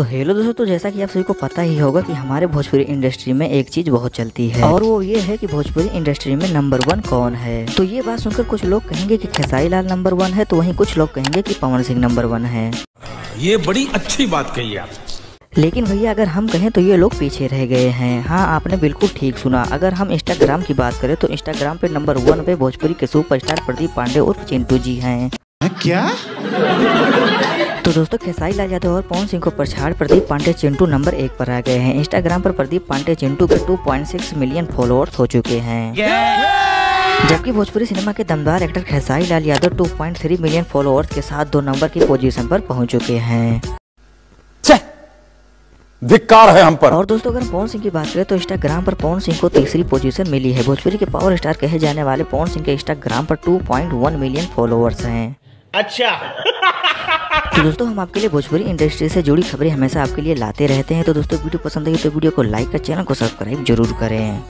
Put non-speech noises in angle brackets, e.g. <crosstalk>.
तो हेलो दोस्तों तो जैसा कि आप सभी को पता ही होगा कि हमारे भोजपुरी इंडस्ट्री में एक चीज़ बहुत चलती है। और वो ये है कि भोजपुरी इंडस्ट्री में नंबर वन कौन है? तो ये बात सुनकर कुछ लोग कहेंगे कि खेसारी लाल नंबर वन है तो वहीं कुछ लोग कहेंगे कि पवन सिंह नंबर वन है। ये बड़ी अच्छी बात कही आप। लेकिन भैया अगर हम कहें तो ये लोग पीछे रह गए हैं। हाँ आपने बिल्कुल ठीक सुना। अगर हम इंस्टाग्राम की बात करें तो इंस्टाग्राम पे नंबर वन पे भोजपुरी के सुपरस्टार प्रदीप पांडे उर्फ़ चिंटू जी हैं। क्या? तो दोस्तों खेसारी लाल यादव और पवन सिंह को पछाड़ प्रदीप पांडे चिंटू नंबर एक पर आ गए हैं। इंस्टाग्राम पर प्रदीप पांडे चिंटू के 2.6 मिलियन फॉलोअर्स हो चुके हैं। जबकि भोजपुरी सिनेमा के दमदार actor Khesari Lal Yadav 2.3 million followers के साथ दो नंबर की पोजीशन पर पहुँच चुके हैं। धिक्कार है हम पर। और दोस्तों अगर पवन सिंह की बात करें तो इंस्टाग्राम पर पवन सिंह को तीसरी पोजीशन मिली है। भोजपुरी के पावर स्टार कहे जाने वाले पवन सिंह के इंस्टाग्राम पर 2.1 मिलियन फॉलोअर्स हैं। अच्छा। <laughs> तो दोस्तों हम आपके लिए भोजपुरी इंडस्ट्री से जुड़ी खबरें हमेशा आपके लिए लाते रहते हैं। तो दोस्तों, वीडियो पसंद आई तो वीडियो को लाइक और चैनल को सब्सक्राइब ज़रूर करें।